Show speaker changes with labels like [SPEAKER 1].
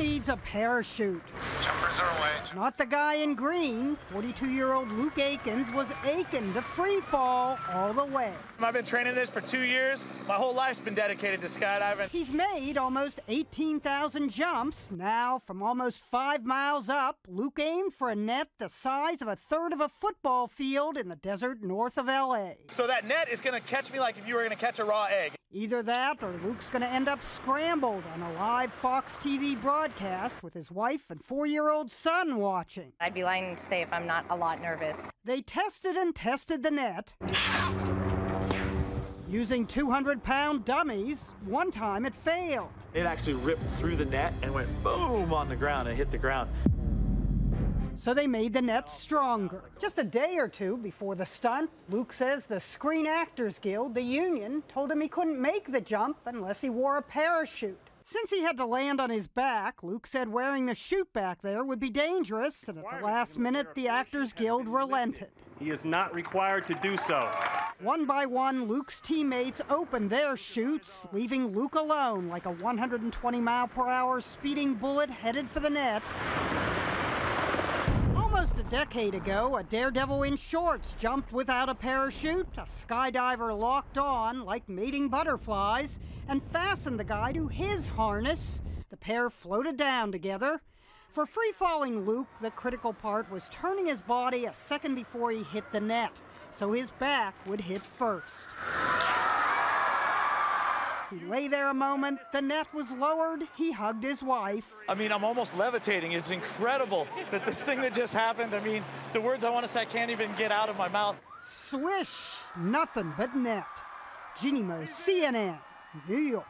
[SPEAKER 1] needs a parachute.
[SPEAKER 2] Jumpers are away.
[SPEAKER 1] Not the guy in green. 42 year old Luke Aikins was aching to free fall all the way.
[SPEAKER 3] I've been training this for two years. My whole life's been dedicated to skydiving.
[SPEAKER 1] He's made almost 18,000 jumps. Now, from almost five miles up, Luke aimed for a net the size of a third of a football field in the desert north of LA.
[SPEAKER 3] So that net is going to catch me like if you were going to catch a raw egg.
[SPEAKER 1] Either that or Luke's going to end up scrambled on a live Fox TV broadcast with his wife and four year old son watching.
[SPEAKER 4] I'd be lying to say if I'm not a lot nervous.
[SPEAKER 1] They tested and tested the net. Using 200 pound dummies, one time it failed.
[SPEAKER 5] It actually ripped through the net and went boom on the ground and hit the ground.
[SPEAKER 1] So they made the net stronger. Just a day or two before the stunt, Luke says the Screen Actors Guild, the union, told him he couldn't make the jump unless he wore a parachute. Since he had to land on his back, Luke said wearing the chute back there would be dangerous, and at the last minute, the Actors Guild relented.
[SPEAKER 6] He is not required to do so.
[SPEAKER 1] One by one, Luke's teammates opened their chutes, leaving Luke alone like a 120 mile per hour speeding bullet headed for the net. Decade ago, a daredevil in shorts jumped without a parachute, a skydiver locked on like mating butterflies, and fastened the guy to his harness. The pair floated down together. For free falling Luke, the critical part was turning his body a second before he hit the net, so his back would hit first. He lay there a moment, the net was lowered, he hugged his wife.
[SPEAKER 3] I mean, I'm almost levitating. It's incredible that this thing that just happened, I mean, the words I want to say I can't even get out of my mouth.
[SPEAKER 1] Swish! Nothing but net. Jeanne Moos, CNN, New York.